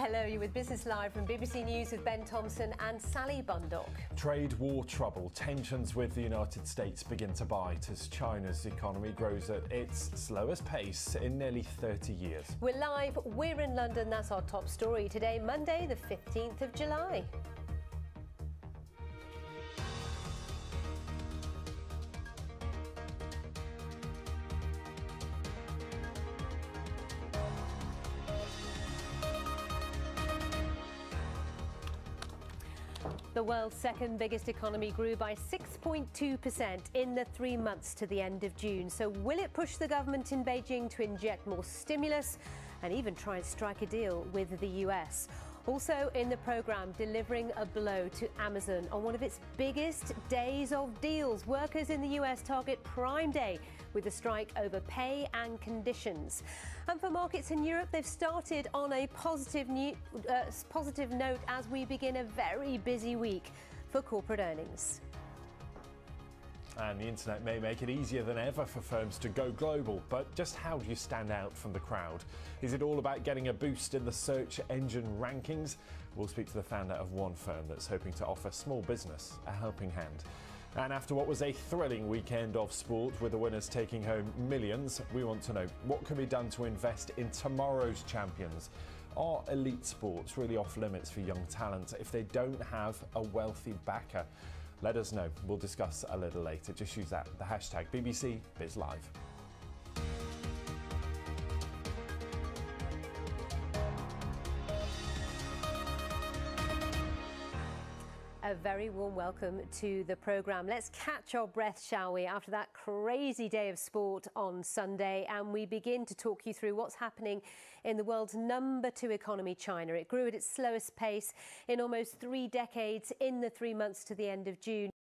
Hello, you're with Business Live from BBC News with Ben Thompson and Sally Bundock. Trade war trouble, tensions with the United States begin to bite as China's economy grows at its slowest pace in nearly 30 years. We're live, we're in London, that's our top story today, Monday, the 15th of July. The world's second biggest economy grew by 6.2% in the three months to the end of June. So, will it push the government in Beijing to inject more stimulus and even try and strike a deal with the US? Also in the programme, delivering a blow to Amazon on one of its biggest days of deals. Workers in the US target Prime Day with a strike over pay and conditions. And for markets in Europe, they've started on a positive, new, uh, positive note as we begin a very busy week for corporate earnings. And the internet may make it easier than ever for firms to go global, but just how do you stand out from the crowd? Is it all about getting a boost in the search engine rankings? We'll speak to the founder of one firm that's hoping to offer small business a helping hand. And after what was a thrilling weekend of sport with the winners taking home millions, we want to know what can be done to invest in tomorrow's champions. Are elite sports really off limits for young talent if they don't have a wealthy backer? Let us know. We'll discuss a little later. Just use that, the hashtag BBC BizLive. A very warm welcome to the programme. Let's catch our breath, shall we, after that crazy day of sport on Sunday. And we begin to talk you through what's happening in the world's number two economy, China. It grew at its slowest pace in almost three decades in the three months to the end of June.